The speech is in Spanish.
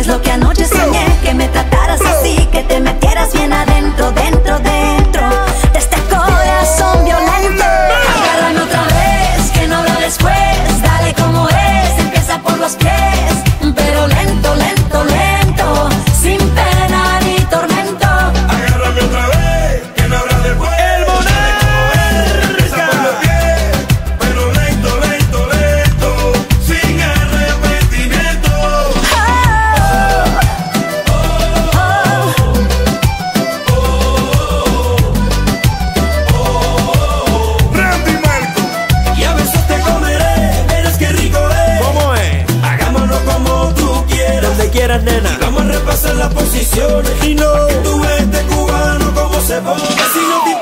es lo que anoche soñé. cubano. Pa que tú veas este cubano cómo se pone. Si no te